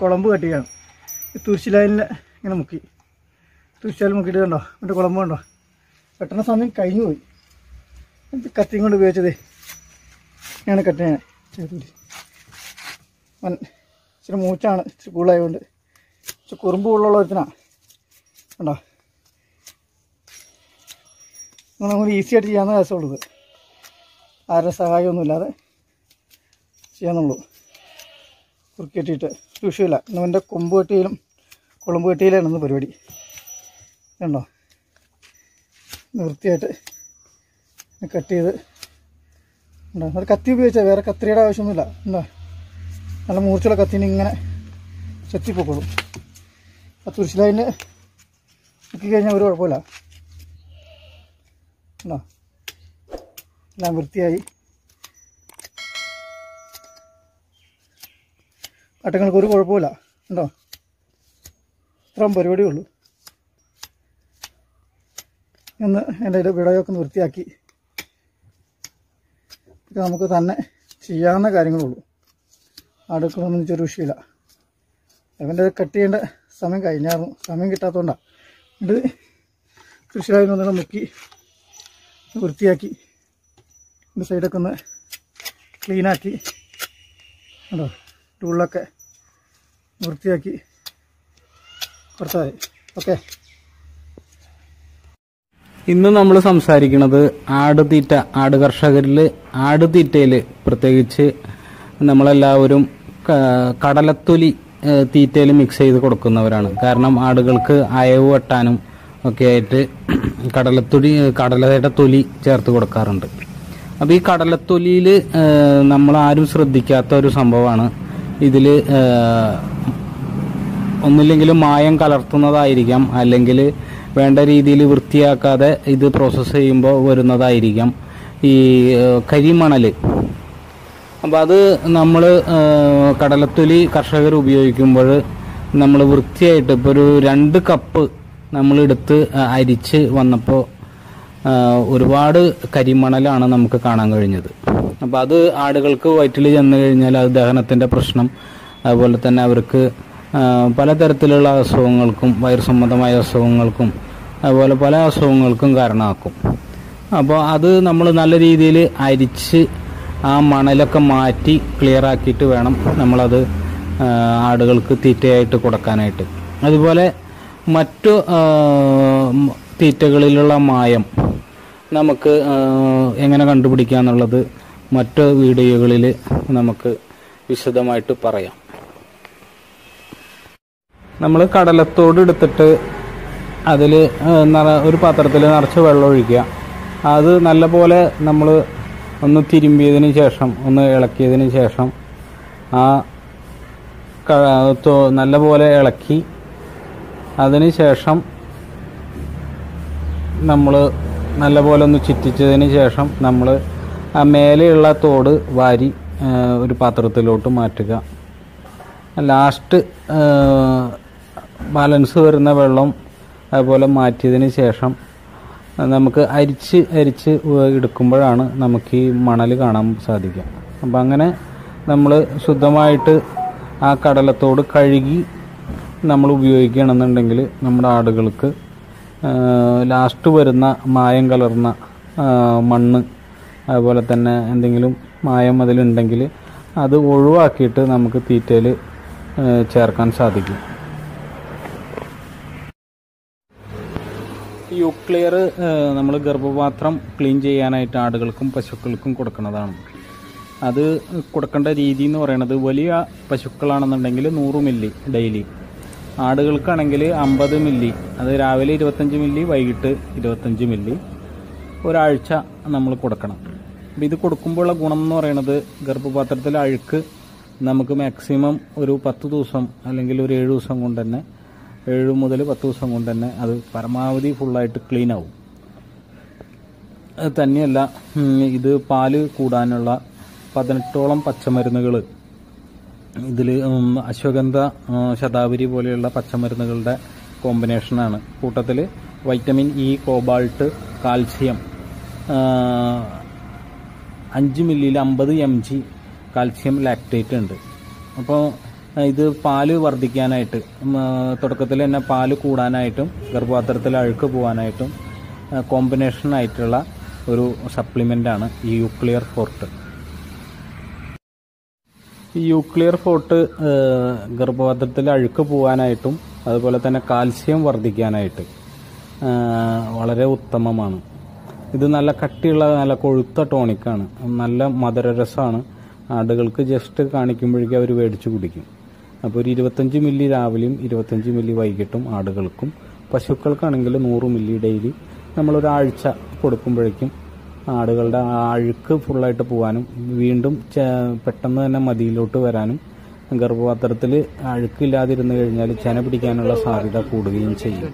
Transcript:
കുളമ്പ് കട്ടിയാണ് ഈ തുരിശിലൈനിൽ ഇങ്ങനെ മുക്കി. തുരിശാൽ മുക്കിയിട്ട് കണ്ടോ? എന്നിട്ട് കുളമ്പ് കണ്ടോ? കെട്ടണ സമയം കഴിഞ്ഞു പോയി. എന്നിട്ട് കത്തിയും കൊണ്ട് ഉപയോഗിച്ചത് ഞാൻ കട്ടിയാണ് ചെയ്തൂരി മൻ ഇച്ചിരി മൂച്ചാണ് ഇച്ചിരി കൂളായതുകൊണ്ട് ഇച്ചിരി കുറുമ്പ് കൂടുതലുള്ള ഒരുത്തനാണ് കണ്ടോ? നമുക്ക് ഈസി ആയിട്ട് ചെയ്യാവുന്ന രസമുള്ളത് ആരുടെ സഹായമൊന്നുമില്ലാതെ ചെയ്യാന്നുള്ളൂ. കുറുക്കി കെട്ടിയിട്ട്. വിഷയമില്ല ഇന്നവന്റെ കൊമ്പ് കെട്ടിയിലും കുളമ്പ് കെട്ടിയിലാണ് ഇന്ന് പരിപാടി. കണ്ടോ? വൃത്തിയായിട്ട് കട്ട് ചെയ്ത് ഉണ്ടോ അത് കത്തി ഉപയോഗിച്ചാൽ വേറെ കത്തിരിയുടെ ആവശ്യമൊന്നുമില്ല. എന്താ നല്ല മൂർച്ചയുള്ള കത്തിന് ഇങ്ങനെ ചെത്തിപ്പോക്കോളും. ആ തുരിശിലതിന് മുക്കി കഴിഞ്ഞാൽ ഒരു കുഴപ്പമില്ല. ഉണ്ടോ എല്ലാം വൃത്തിയായി. പട്ടങ്ങൾക്ക് ഒരു കുഴപ്പമില്ല. ഉണ്ടോ ഇത്രയും പരിപാടിയേ ഉള്ളൂ ഇന്ന് എന്റെ വിടയൊക്കെ വൃത്തിയാക്കി. ഇതൊക്കെ നമുക്ക് തന്നെ ചെയ്യാവുന്ന കാര്യങ്ങളുള്ളൂ. അടുക്കള സംബന്ധിച്ചൊരു വിഷയമില്ല. അവന്റെ കട്ട് ചെയ്യേണ്ട സമയം കഴിഞ്ഞായിരുന്നു. സമയം കിട്ടാത്തതുകൊണ്ടാണ് ഇത് കൃഷിയായിരുന്നു ഒന്നുകൂടെ മുക്കി വൃത്തിയാക്കി ഇതിന്റെ സൈഡൊക്കെ ഒന്ന് ക്ലീനാക്കി. ഉണ്ടോ ടൂളിലൊക്കെ വൃത്തിയാക്കി കൊടുത്താൽ മതി. ഓക്കെ. ഇന്ന് നമ്മൾ സംസാരിക്കുന്നത് ആടുതീറ്റ ആട് കർഷകരിൽ ആടുതീറ്റയിൽ പ്രത്യേകിച്ച് നമ്മളെല്ലാവരും കടലത്തൊലി തീറ്റയിൽ മിക്സ് ചെയ്ത് കൊടുക്കുന്നവരാണ്. കാരണം ആടുകൾക്ക് അയവ് വെട്ടാനും ഒക്കെ ആയിട്ട് കടലത്തൊലി കടലയുടെ തൊലി ചേർത്ത് കൊടുക്കാറുണ്ട്. അപ്പോൾ ഈ കടലത്തൊലിയിൽ നമ്മൾ ആരും ശ്രദ്ധിക്കാത്ത ഒരു സംഭവമാണ് ഇതിൽ ഒന്നില്ലെങ്കിലും മായം കലർത്തുന്നതായിരിക്കാം. അല്ലെങ്കിൽ വേണ്ട രീതിയിൽ വൃത്തിയാക്കാതെ ഇത് പ്രോസസ്സ് ചെയ്യുമ്പോൾ വരുന്നതായിരിക്കാം. ഈ കരിമണൽ അപ്പോൾ അത് നമ്മൾ കടലത്തൊലി കർഷകർ ഉപയോഗിക്കുമ്പോൾ നമ്മൾ വൃത്തിയായിട്ട് ഇപ്പോൾ ഒരു രണ്ട് കപ്പ് നമ്മളെടുത്ത് അരിച്ച് വന്നപ്പോൾ ഒരുപാട് കരിമണലാണ് നമുക്ക് കാണാൻ കഴിഞ്ഞത്. അപ്പോൾ അത് ആടുകൾക്ക് വയറ്റിൽ ചെന്ന് കഴിഞ്ഞാൽ അത് ദഹനത്തിന്റെ പ്രശ്നം. അതുപോലെ തന്നെ അവർക്ക് പലതരത്തിലുള്ള അസുഖങ്ങൾക്കും വയറു സംബന്ധമായ അസുഖങ്ങൾക്കും അതുപോലെ പല അസുഖങ്ങൾക്കും കാരണമാക്കും. അപ്പോൾ അത് നമ്മൾ നല്ല രീതിയിൽ അരിച്ച് ആ മണലൊക്കെ മാറ്റി ക്ലിയർ ആക്കിയിട്ട് വേണം നമ്മളത് ആടുകൾക്ക് തീറ്റയായിട്ട് കൊടുക്കാനായിട്ട്. അതുപോലെ മറ്റു തീറ്റകളിലുള്ള മായം നമുക്ക് എങ്ങനെ കണ്ടുപിടിക്കുക എന്നുള്ളത് മറ്റു വീഡിയോകളിൽ നമുക്ക് വിശദമായിട്ട് പറയാം. നമ്മൾ കടലത്തോട് എടുത്തിട്ട് അതിൽ ഒരു പാത്രത്തിൽ നിറച്ച് വെള്ളം ഒഴിക്കുക. അത് നല്ലപോലെ നമ്മൾ ഒന്ന് തിരുമ്പിയതിന് ശേഷം ഒന്ന് ഇളക്കിയതിന് ശേഷം ആ നല്ല പോലെ ഇളക്കി അതിന് ശേഷം നമ്മൾ നല്ലപോലെ ഒന്ന് ചിറ്റിച്ചതിന് ശേഷം നമ്മൾ ആ മേലെയുള്ള തോട് വാരി ഒരു പാത്രത്തിലോട്ട് മാറ്റുക. ലാസ്റ്റ് ബാലൻസ് വരുന്ന വെള്ളം അതുപോലെ മാറ്റിയതിന് ശേഷം നമുക്ക് അരിച്ച് അരിച്ച് എടുക്കുമ്പോഴാണ് നമുക്ക് ഈ മണൽ കാണാൻ സാധിക്കുക. അപ്പം അങ്ങനെ നമ്മൾ ശുദ്ധമായിട്ട് ആ കടലത്തോട് കഴുകി നമ്മൾ ഉപയോഗിക്കുകയാണെന്നുണ്ടെങ്കിൽ നമ്മുടെ ആടുകൾക്ക് ലാസ്റ്റ് വരുന്ന മായം കലർന്ന മണ്ണ് അതുപോലെ തന്നെ എന്തെങ്കിലും മായം അതിലുണ്ടെങ്കിൽ അത് ഒഴിവാക്കിയിട്ട് നമുക്ക് തീറ്റയിൽ ചേർക്കാൻ സാധിക്കും. യൂക്ലിയർ നമ്മൾ ഗർഭപാത്രം ക്ലീൻ ചെയ്യാനായിട്ട് ആടുകൾക്കും പശുക്കൾക്കും കൊടുക്കുന്നതാണ്. അത് കൊടുക്കേണ്ട രീതി എന്ന് പറയുന്നത് വലിയ പശുക്കളാണെന്നുണ്ടെങ്കിൽ നൂറ് മില്ലി ഡെയിലി. ആടുകൾക്കാണെങ്കിൽ അമ്പത് മില്ലി അത് രാവിലെ ഇരുപത്തഞ്ച് മില്ലി വൈകിട്ട് ഇരുപത്തഞ്ച് മില്ലി. ഒരാഴ്ച നമ്മൾ കൊടുക്കണം. അപ്പം ഇത് കൊടുക്കുമ്പോഴുള്ള ഗുണം എന്ന് പറയുന്നത് ഗർഭപാത്രത്തിലെ അഴുക്ക് നമുക്ക് മാക്സിമം ഒരു പത്ത് ദിവസം അല്ലെങ്കിൽ ഒരു ഏഴ് ദിവസം കൊണ്ട് തന്നെ ഏഴ് മുതൽ പത്ത് ദിവസം കൊണ്ട് തന്നെ അത് പരമാവധി ഫുള്ളായിട്ട് ക്ലീൻ ആവും. അത് തന്നെയല്ല ഇത് പാൽ കൂടാനുള്ള പതിനെട്ടോളം പച്ചമരുന്നുകൾ ഇതിൽ അശ്വഗന്ധ ശതാവരി പോലെയുള്ള പച്ചമരുന്നുകളുടെ കോമ്പിനേഷനാണ് കൂട്ടത്തിൽ വൈറ്റമിൻ ഇ കോബാൾട്ട് കാൽസ്യം അഞ്ച് മില്ലിയിൽ അമ്പത് എം ജി കാൽസ്യം ലാക്ടേറ്റ് ഉണ്ട്. അപ്പോൾ ഇത് പാൽ വർദ്ധിക്കാനായിട്ട് തുടക്കത്തിൽ തന്നെ പാൽ കൂടാനായിട്ടും ഗർഭപാത്രത്തിൽ അഴുക്ക് പോകാനായിട്ടും കോമ്പിനേഷൻ ആയിട്ടുള്ള ഒരു സപ്ലിമെന്റാണ് ഈ യൂക്ലിയർ ഫോർട്ട്. ഈ യൂക്ലിയർ ഫോർട്ട് ഗർഭപാത്രത്തിൽ അഴുക്ക് പോകാനായിട്ടും അതുപോലെ തന്നെ കാൽസ്യം വർദ്ധിക്കാനായിട്ട് വളരെ ഉത്തമമാണ്. ഇത് നല്ല കട്ടിയുള്ള നല്ല കൊഴുത്ത ടോണിക്കാണ് നല്ല മധുരരസമാണ് ആടുകൾക്ക് ജസ്റ്റ് കാണിക്കുമ്പോഴേക്കും അവർ മേടിച്ച് കുടിക്കും. അപ്പോൾ ഒരു ഇരുപത്തഞ്ച് മില്ലി രാവിലെയും ഇരുപത്തഞ്ച് മില്ലി വൈകിട്ടും ആടുകൾക്കും. പശുക്കൾക്കാണെങ്കിൽ നൂറ് മില്ലി ഡെയിലി നമ്മളൊരാഴ്ച കൊടുക്കുമ്പോഴേക്കും ആടുകളുടെ അഴുക്ക് ഫുള്ളായിട്ട് പോകാനും വീണ്ടും പെട്ടെന്ന് തന്നെ മതിയിലോട്ട് വരാനും ഗർഭപാത്രത്തിൽ അഴുക്കില്ലാതിരുന്നു കഴിഞ്ഞാൽ ചെന പിടിക്കാനുള്ള സാധ്യത കൂടുകയും ചെയ്യും.